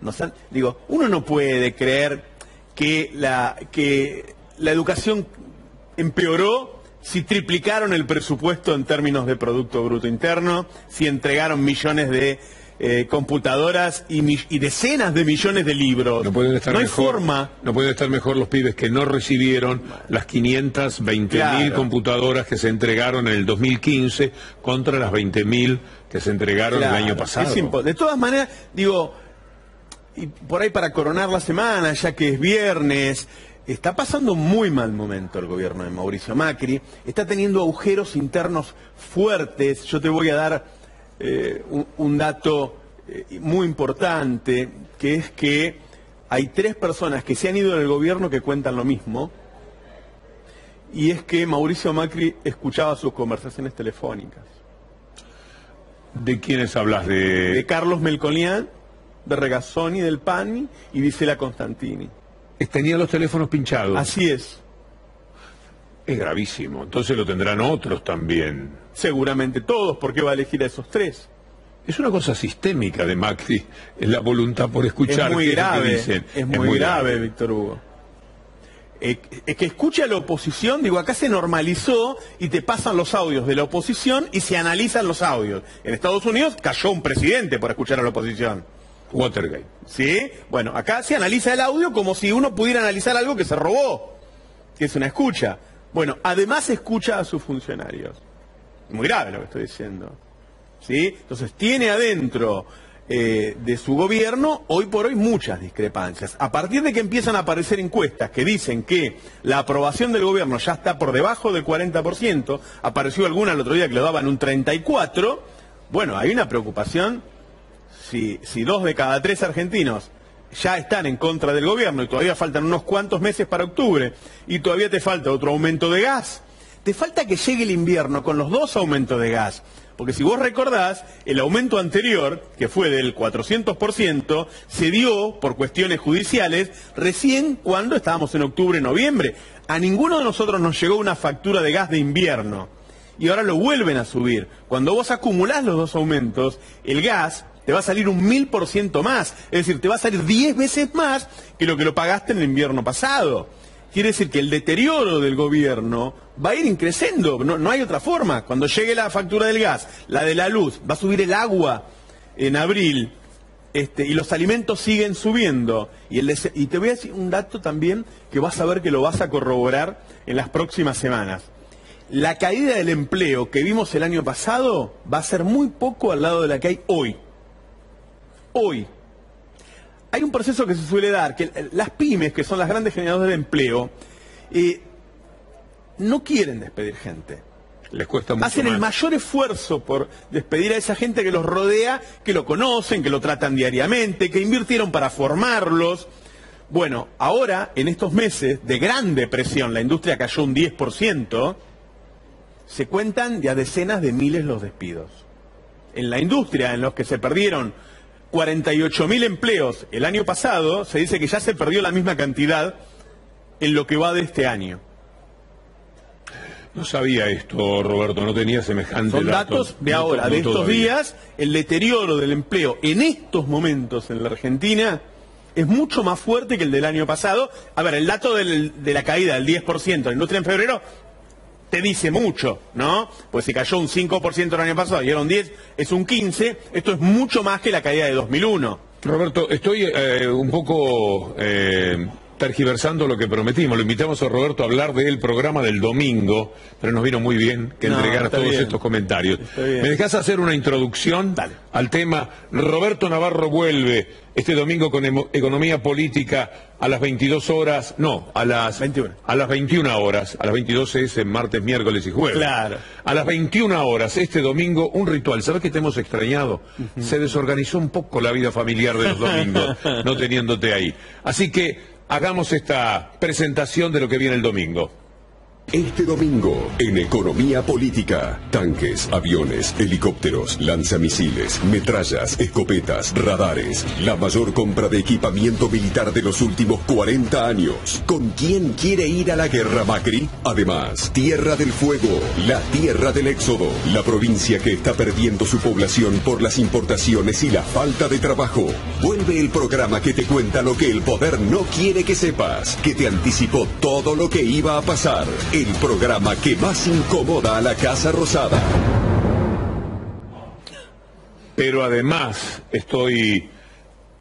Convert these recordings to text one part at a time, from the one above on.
Nos han- digo, uno no puede creer que la, que la educación empeoró si triplicaron el presupuesto en términos de Producto Bruto Interno, si entregaron millones de eh, computadoras y, decenas de millones de libros. No pueden estar mejor, forma. no pueden estar mejor los pibes que no recibieron las 520 mil Claro. computadoras que se entregaron en el 2015 contra las 20 mil que se entregaron Claro, el año pasado. de todas maneras, digo, y por ahí para coronar la semana, ya que es viernes, está pasando un muy mal momento el gobierno de Mauricio Macri, está teniendo agujeros internos fuertes. Yo te voy a dar eh, un, un dato eh, muy importante, que es que hay tres personas que se han ido del gobierno que cuentan lo mismo, y es que Mauricio Macri escuchaba sus conversaciones telefónicas. ¿De quiénes hablas? De... de Carlos Melconian, de Regazzoni, del PANI y de Isela Constantini. Tenía los teléfonos pinchados. Así es. Es gravísimo. Entonces lo tendrán otros también. Seguramente todos, ¿por qué va a elegir a esos tres? Es una cosa sistémica de Macri, es la voluntad por escuchar. es muy grave, dicen. es muy, grave, Víctor Hugo. Eh, Es que escucha la oposición, digo, acá se normalizó y te pasan los audios de la oposición y se analizan los audios. En Estados Unidos cayó un presidente por escuchar a la oposición. Watergate. ¿Sí? Bueno, acá se analiza el audio como si uno pudiera analizar algo que se robó, que es una escucha. Bueno, además escucha a sus funcionarios. Muy grave lo que estoy diciendo. ¿Sí? Entonces tiene adentro eh, de su gobierno hoy por hoy muchas discrepancias. A partir de que empiezan a aparecer encuestas que dicen que la aprobación del gobierno ya está por debajo del 40%, apareció alguna el otro día que lo daban un 34%, bueno, hay una preocupación si, dos de cada tres argentinos ya están en contra del gobierno y todavía faltan unos cuantos meses para octubre y todavía te falta otro aumento de gas, te falta que llegue el invierno con los dos aumentos de gas. Porque si vos recordás, el aumento anterior, que fue del 400%, se dio por cuestiones judiciales recién cuando estábamos en octubre, noviembre. A ninguno de nosotros nos llegó una factura de gas de invierno y ahora lo vuelven a subir. Cuando vos acumulás los dos aumentos, el gas te va a salir un mil por ciento más. Es decir, te va a salir diez veces más que lo que lo pagaste en el invierno pasado. Quiere decir que el deterioro del gobierno va a ir increciendo, no, hay otra forma. Cuando llegue la factura del gas, la de la luz, va a subir el agua en abril, este, y los alimentos siguen subiendo. Y, y te voy a decir un dato también que vas a ver que lo vas a corroborar en las próximas semanas. La caída del empleo que vimos el año pasado va a ser muy poco al lado de la que hay hoy. Hoy. Hay un proceso que se suele dar, que las pymes, que son las grandes generadoras de empleo, eh, no quieren despedir gente. Les cuesta mucho Hacen el mayor esfuerzo por despedir a esa gente que los rodea, que lo conocen, que lo tratan diariamente, que invirtieron para formarlos. Bueno, ahora, en estos meses de gran depresión, la industria cayó un 10%, se cuentan ya decenas de miles los despidos. En la industria, en los que se perdieron 48.000 empleos el año pasado, se dice que ya se perdió la misma cantidad en lo que va de este año. No sabía esto, Roberto, no tenía semejante Son dato. datos de ahora, de estos todavía. días, el deterioro del empleo en estos momentos en la Argentina es mucho más fuerte que el del año pasado. A ver, el dato del- de la caída del 10% de la industria en febrero te dice mucho, ¿no? Pues si cayó un 5% el año pasado y era un 10, es un 15, esto es mucho más que la caída de 2001. Roberto, estoy eh, un poco eh, tergiversando lo que prometimos. Lo invitamos a Roberto a hablar del programa del domingo, pero nos vino muy bien que No, entregara está todos bien. estos comentarios. ¿Me dejás hacer una introducción Dale. al tema? Roberto Navarro vuelve este domingo con Economía Política a las 22 horas, no, a las 21. A las 21 horas, a las 22 es en martes, miércoles y jueves. Claro. A las 21 horas, este domingo, un ritual. ¿Sabes qué te hemos extrañado? Se desorganizó un poco la vida familiar de los domingos, no teniéndote ahí. Así que hagamos esta presentación de lo que viene el domingo. Este domingo, en Economía Política, tanques, aviones, helicópteros, lanzamisiles, metrallas, escopetas, radares, la mayor compra de equipamiento militar de los últimos 40 años. ¿Con quién quiere ir a la guerra Macri? Además, Tierra del Fuego, la tierra del éxodo, la provincia que está perdiendo su población por las importaciones y la falta de trabajo. Vuelve el programa que te cuenta lo que el poder no quiere que sepas, que te anticipó todo lo que iba a pasar el programa que más incomoda a la Casa Rosada. Pero además estoy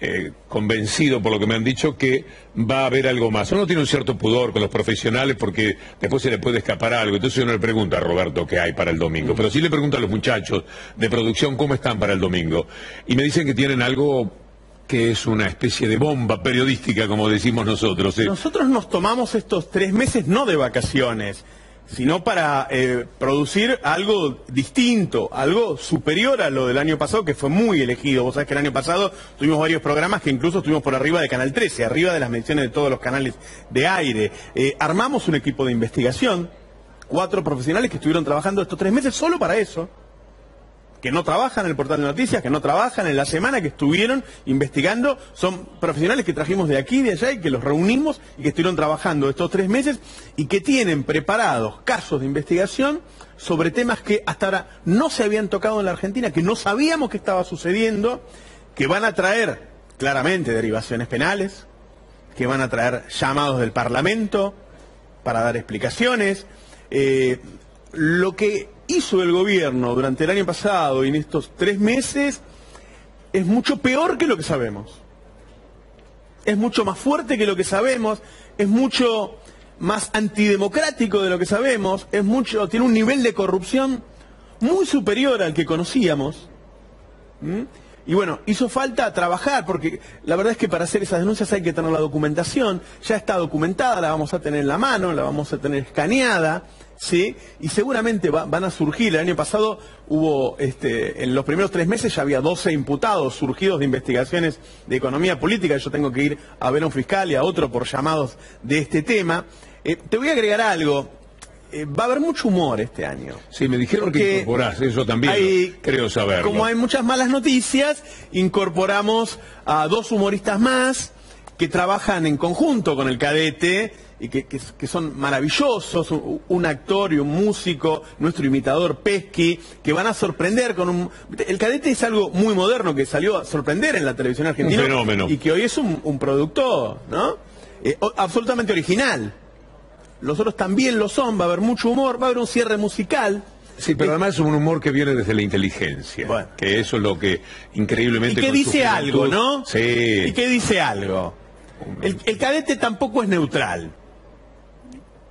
eh, convencido por lo que me han dicho que va a haber algo más. Uno tiene un cierto pudor con los profesionales porque después se le puede escapar algo. Entonces uno le pregunta a Roberto qué hay para el domingo. Pero sí le pregunto a los muchachos de producción cómo están para el domingo. Y me dicen que tienen algo que es una especie de bomba periodística, como decimos nosotros. ¿eh? Nosotros nos tomamos estos tres meses no de vacaciones, sino para eh, producir algo distinto, algo superior a lo del año pasado, que fue muy elegido. Vos sabés que el año pasado tuvimos varios programas que incluso estuvimos por arriba de Canal 13, arriba de las menciones de todos los canales de aire. Eh, armamos un equipo de investigación, cuatro profesionales que estuvieron trabajando estos tres meses solo para eso que no trabajan en el portal de noticias, que no trabajan en la semana, que estuvieron investigando, son profesionales que trajimos de aquí, de allá y que los reunimos y que estuvieron trabajando estos tres meses y que tienen preparados casos de investigación sobre temas que hasta ahora no se habían tocado en la Argentina, que no sabíamos que estaba sucediendo, que van a traer claramente derivaciones penales, que van a traer llamados del Parlamento para dar explicaciones. Eh, lo que hizo el gobierno durante el año pasado y en estos tres meses es mucho peor que lo que sabemos. Es mucho más fuerte que lo que sabemos, es mucho más antidemocrático de lo que sabemos, es mucho, tiene un nivel de corrupción muy superior al que conocíamos. Y bueno, hizo falta trabajar, porque la verdad es que para hacer esas denuncias hay que tener la documentación, ya está documentada, la vamos a tener en la mano, la vamos a tener escaneada, ¿sí? Y seguramente van a surgir, el año pasado hubo, este, en los primeros tres meses ya había 12 imputados surgidos de investigaciones de economía política, yo tengo que ir a ver a un fiscal y a otro por llamados de este tema. Eh, te voy a agregar algo, eh, va a haber mucho humor este año. Sí, me dijeron que incorporás, eso también creo saber. Como hay muchas malas noticias, incorporamos a dos humoristas más que trabajan en conjunto con el cadete y que, son maravillosos, un, actor y un músico, nuestro imitador Pesky, que van a sorprender con un... El cadete es algo muy moderno que salió a sorprender en la televisión argentina. Un fenómeno. Y que hoy es un, productor, ¿no? Eh, absolutamente original los otros también lo son, va a haber mucho humor, va a haber un cierre musical. Sí, pero además es un humor que viene desde la inteligencia, que eso es lo que increíblemente... Y que dice algo, ¿no? Sí. Y que dice algo. El, cadete tampoco es neutral.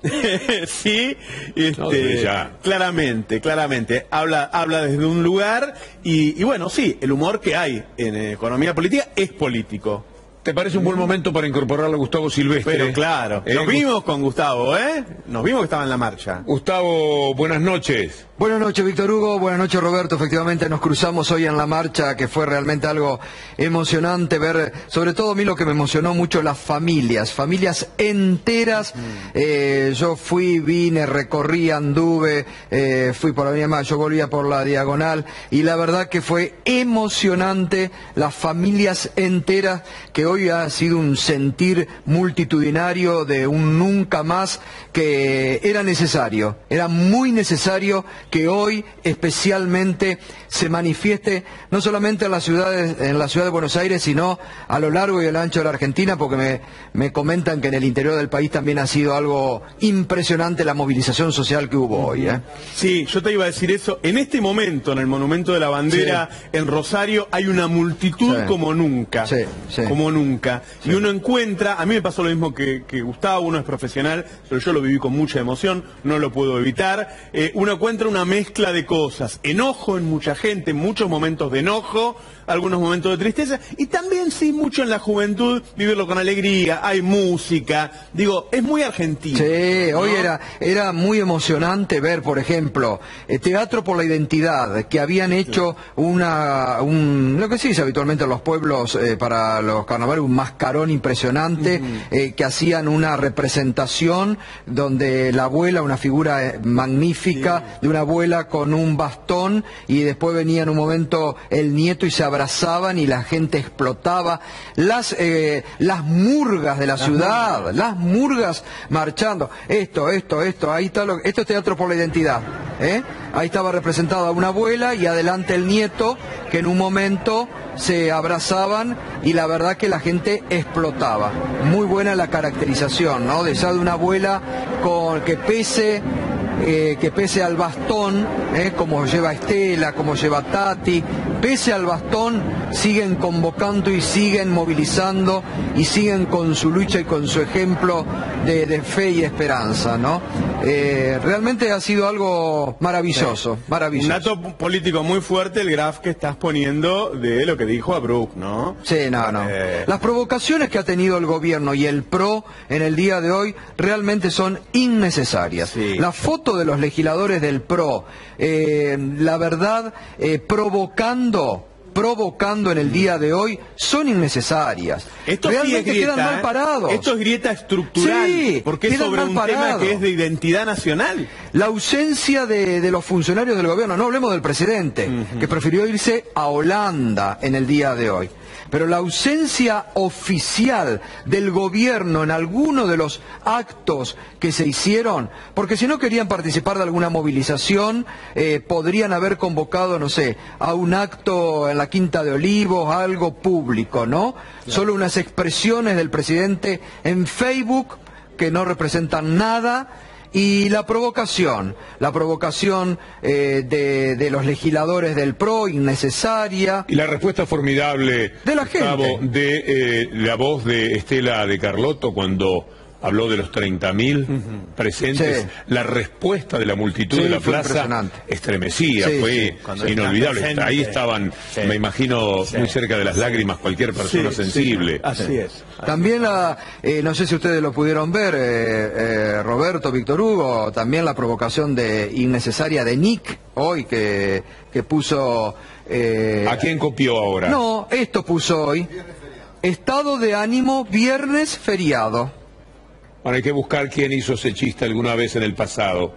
sí, este, claramente, claramente. Habla, habla desde un lugar y, y bueno, sí, el humor que hay en economía política es político. ¿Te parece un buen momento para incorporar a Gustavo Silvestre? Pero claro, eh, nos vimos con Gustavo, ¿eh? Nos vimos que estaba en la marcha. Gustavo, buenas noches. Buenas noches, Víctor Hugo. Buenas noches, Roberto. Efectivamente, nos cruzamos hoy en la marcha, que fue realmente algo emocionante ver, sobre todo a mí lo que me emocionó mucho, las familias, familias enteras. Eh, yo fui, vine, recorrí, anduve, eh, fui por la vía más, yo volvía por la diagonal, y la verdad que fue emocionante las familias enteras, que hoy ha sido un sentir multitudinario de un nunca más que era necesario, era muy necesario que hoy especialmente se manifieste no solamente en la ciudad de, en la ciudad de Buenos Aires, sino a lo largo y el ancho de la Argentina, porque me, me comentan que en el interior del país también ha sido algo impresionante la movilización social que hubo hoy. ¿eh? Sí, yo te iba a decir eso. En este momento, en el Monumento de la Bandera, en Rosario, hay una multitud como nunca. Como nunca. Y uno encuentra, a mí me pasó lo mismo que, Gustavo, uno es profesional, pero yo lo viví con mucha emoción, no lo puedo evitar. Eh, uno encuentra una mezcla de cosas. Enojo en mucha gente, muchos momentos de enojo, algunos momentos de tristeza. Y también sí, mucho en la juventud, vivirlo con alegría, hay música. Digo, es muy argentino. Sí, hoy era, era muy emocionante ver, por ejemplo, el Teatro por la Identidad, que habían hecho una, un, lo que se dice habitualmente en los pueblos eh, para los carnavales, un mascarón impresionante, eh, que hacían una representación donde la abuela, una figura eh, magnífica de una abuela con un bastón, y después venía en un momento el nieto y se abrazaban y la gente explotaba. Las, eh, las murgas de la ciudad, las murgas marchando. Esto, esto, esto, ahí está lo, esto es teatro por la identidad. ¿eh? Ahí estaba representada una abuela y adelante el nieto, que en un momento se abrazaban y la verdad que la gente explotaba. Muy buena la caracterización, ¿no? De esa de una abuela con que pese eh, que pese al bastón, eh, como lleva Estela, como lleva Tati, pese al bastón, siguen convocando y siguen movilizando y siguen con su lucha y con su ejemplo de, de fe y esperanza, ¿no? Eh, realmente ha sido algo maravilloso, maravilloso. Un dato político muy fuerte el graf que estás poniendo de lo que dijo Abruk, ¿no? Sí, no, no. Las provocaciones que ha tenido el gobierno y el PRO en el día de hoy realmente son innecesarias. Sí. La foto de los legisladores del PRO, eh, la verdad, eh, provocando provocando en el día de hoy son innecesarias. Esto sí es Realmente grieta, quedan mal ¿eh? parados. Esto es grieta estructural, Sí, porque es sobre un tema que es de identidad nacional. La ausencia de, de los funcionarios del gobierno, no hablemos del presidente, que prefirió irse a Holanda en el día de hoy. Pero la ausencia oficial del gobierno en alguno de los actos que se hicieron, porque si no querían participar de alguna movilización, eh, podrían haber convocado, no sé, a un acto en la Quinta de Olivos, algo público, ¿no? Solo unas expresiones del presidente en Facebook que no representan nada y la provocación, la provocación eh, de, de los legisladores del PRO, innecesaria. Y la respuesta formidable De la Gustavo, gente. de eh, la voz de Estela de Carlotto cuando habló de los 30.000 presentes, Sí. la respuesta de la multitud Sí, de la plaza estremecía, Sí, fue inolvidable. presentes. Ahí estaban, me imagino, muy cerca de las lágrimas cualquier persona sensible. así es. También la, eh, no sé si ustedes lo pudieron ver, eh, eh, Roberto, Víctor Hugo, también la provocación de innecesaria de Nick hoy que, que puso... eh, ¿A quién copió ahora? No, esto puso hoy. Estado de ánimo, viernes feriado. Bueno, hay que buscar quién hizo ese chiste alguna vez en el pasado,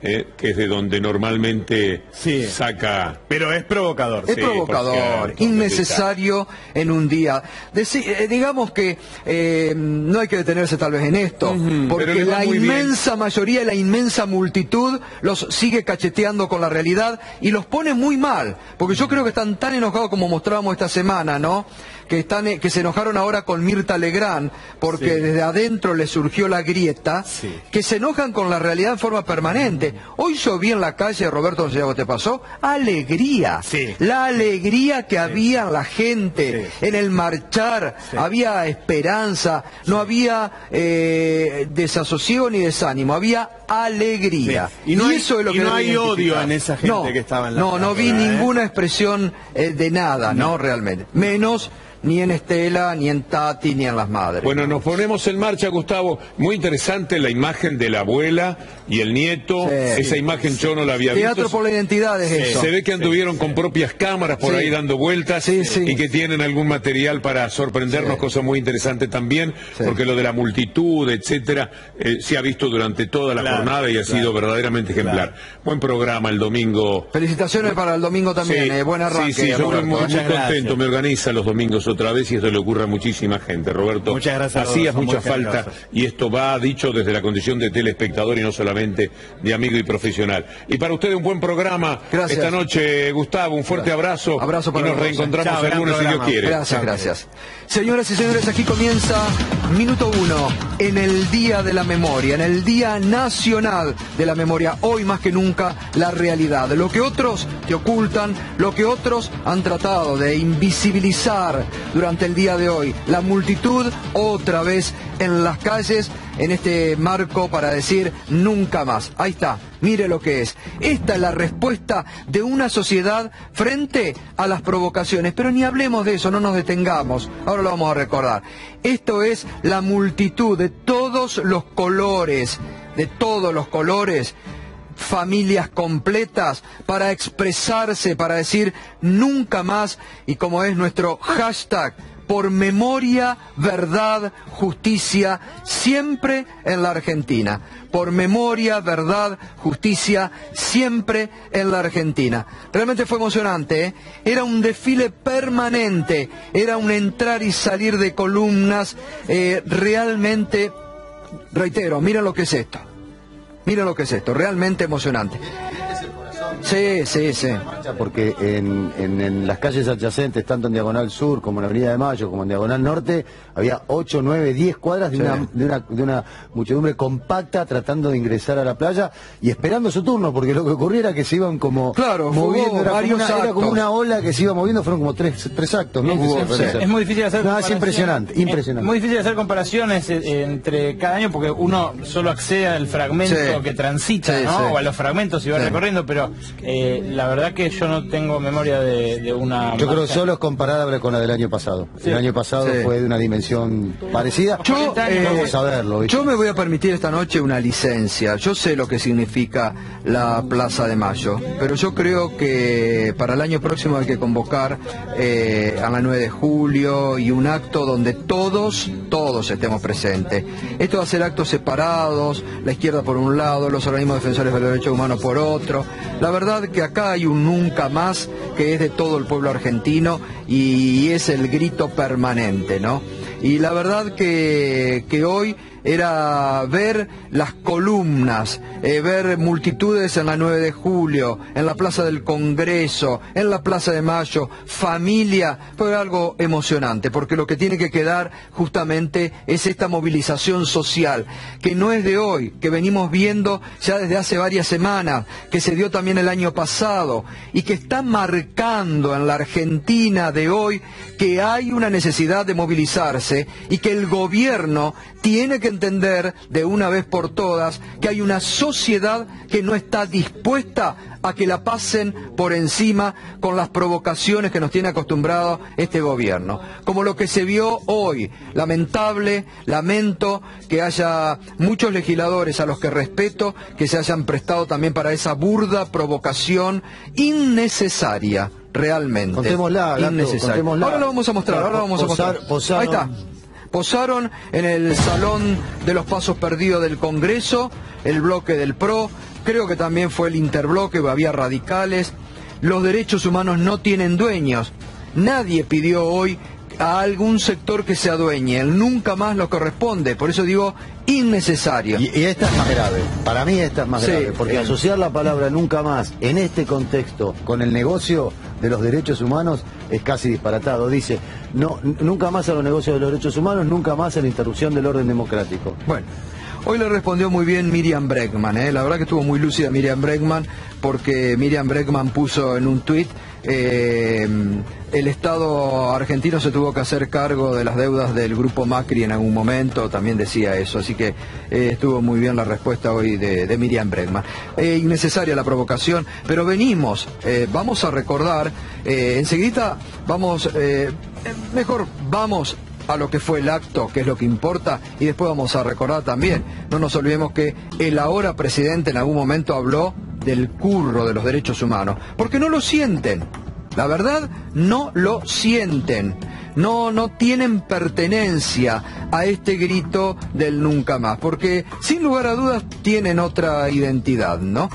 eh, que es de donde normalmente Sí. saca... Pero es provocador. Es Sí, provocador, innecesario en un día. Deci- eh, digamos que eh, no hay que detenerse tal vez en esto, porque la muy bien. inmensa mayoría, la inmensa multitud los sigue cacheteando con la realidad y los pone muy mal, porque yo creo que están tan enojados como mostrábamos esta semana, ¿no? Que, están, eh, que se enojaron ahora con Mirta Legrand porque Sí. desde adentro les surgió la grieta, Sí. que se enojan con la realidad en forma permanente. Hoy yo vi en la calle, Roberto, no sé vos te pasó, alegría. Sí. La alegría que había en la gente, en el marchar, había esperanza, no había eh, desasosiego ni desánimo, había alegría. Y no hay- eso es lo y que no debe hay odio en esa gente No, que estaba en la No, no vi ¿eh? ninguna expresión eh, de nada, no. realmente. Menos ni en Estela, ni en Tati, ni en las madres. Bueno, nos ponemos en marcha, Gustavo. Muy interesante la imagen de la abuela y el nieto. Sí. Esa imagen yo no la había Teatro visto. por la identidad es eso. Se ve que anduvieron con propias cámaras por Sí. ahí dando vueltas Sí, sí. y que tienen algún material para sorprendernos, Sí. cosa muy interesante también, Sí. porque lo de la multitud, etcétera, eh, se ha visto durante toda la Claro, jornada y ha sido verdaderamente ejemplar. Buen programa el domingo. Felicitaciones para el domingo también, Sí, eh, buen arranque. Sí, sí, yo muy, muy contento, gracias. me organiza los domingos otra vez y esto le ocurre a muchísima gente, Roberto. Muchas gracias, Hacías mucha falta y esto va dicho desde la condición de telespectador y no solamente de amigo y profesional. Y para usted un buen programa Gracias. esta noche, Gustavo, un fuerte abrazo. Abrazo para y nos reencontramos Chao, el lunes si Dios quiere. Gracias, gracias. Señoras y señores, aquí comienza minuto uno en el Día de la Memoria, en el Día Nacional de la Memoria. Hoy más que nunca la realidad. Lo que otros te ocultan, lo que otros han tratado de invisibilizar, durante el día de hoy. La multitud otra vez en las calles en este marco para decir nunca más. Ahí está, mire lo que es. Esta es la respuesta de una sociedad frente a las provocaciones. Pero ni hablemos de eso, no nos detengamos. Ahora lo vamos a recordar. Esto es la multitud de todos los colores, de todos los colores familias completas para expresarse, para decir nunca más y como es nuestro hashtag, por memoria, verdad, justicia, siempre en la Argentina. Por memoria, verdad, justicia, siempre en la Argentina. Realmente fue emocionante, ¿eh? era un desfile permanente, era un entrar y salir de columnas, eh, realmente, reitero, mira lo que es esto. Mira lo que es esto, realmente emocionante. Sí, sí, sí. Porque en, en, las calles adyacentes, tanto en Diagonal Sur como en la Avenida de Mayo, como en Diagonal Norte, había 8, 9, 10 cuadras de, una, de, una, de una muchedumbre compacta tratando de ingresar a la playa y esperando su turno, porque lo que ocurría era que se iban como claro, moviendo, era, como una, era, como una, ola que se iba moviendo, fueron como tres, tres actos, ¿no? Es, muy difícil hacer no, es impresionante, impresionante. Es muy difícil hacer comparaciones eh, entre cada año porque uno solo accede al fragmento que transita, ¿no? O a los fragmentos y va recorriendo, pero eh, la verdad que yo no tengo memoria de, una... Yo creo que solo es comparable con la del año pasado. El año pasado fue de una dimensión parecida. Yo, eh, yo me voy a permitir esta noche una licencia. Yo sé lo que significa la Plaza de Mayo, pero yo creo que para el año próximo hay que convocar eh, a la 9 de julio y un acto donde todos, todos estemos presentes. Esto va a ser actos separados, la izquierda por un lado, los organismos defensores de los derechos humanos por otro. La verdad que acá hay un nunca más que es de todo el pueblo argentino y es el grito permanente, ¿no? Y la verdad que, que hoy era ver las columnas, eh, ver multitudes en la 9 de julio, en la Plaza del Congreso, en la Plaza de Mayo, familia, fue algo emocionante, porque lo que tiene que quedar justamente es esta movilización social, que no es de hoy, que venimos viendo ya desde hace varias semanas, que se dio también el año pasado, y que está marcando en la Argentina de hoy que hay una necesidad de movilizarse y que el gobierno tiene que entender de una vez por todas que hay una sociedad que no está dispuesta a que la pasen por encima con las provocaciones que nos tiene acostumbrado este gobierno. Como lo que se vio hoy, lamentable, lamento que haya muchos legisladores a los que respeto que se hayan prestado también para esa burda provocación innecesaria realmente. Contémosla, innecesaria. Ahora lo vamos a mostrar, ahora lo vamos a mostrar. Ahí está. Posaron en el Salón de los Pasos Perdidos del Congreso, el bloque del PRO, creo que también fue el interbloque, había radicales. Los derechos humanos no tienen dueños. Nadie pidió hoy a algún sector que se adueñe. Él nunca más lo corresponde. Por eso digo innecesario. Y, esta es más grave. Para mí esta es más grave. Porque asociar la palabra nunca más en este contexto con el negocio de los derechos humanos es casi disparatado. Dice, no, nunca más a los negocios de los derechos humanos, nunca más a la interrupción del orden democrático. Bueno. Hoy le respondió muy bien Miriam Bregman, ¿eh? la verdad que estuvo muy lúcida Miriam Bregman, porque Miriam Bregman puso en un tuit, eh, el Estado argentino se tuvo que hacer cargo de las deudas del grupo Macri en algún momento, también decía eso, así que eh, estuvo muy bien la respuesta hoy de, Miriam Bregman. innecesaria la provocación, pero venimos, vamos a recordar, enseguida vamos, mejor vamos a lo que fue el acto, que es lo que importa, y después vamos a recordar también, no nos olvidemos que el ahora presidente en algún momento habló del curro de los derechos humanos, porque no lo sienten, la verdad no lo sienten, no, no tienen pertenencia a este grito del nunca más, porque sin lugar a dudas tienen otra identidad, ¿no?